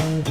and